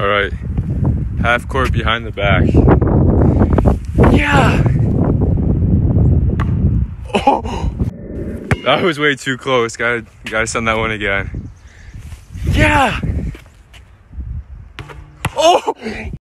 All right. Half court behind the back. Yeah. Oh. That was way too close. Gotta, gotta send that one again. Yeah. Oh.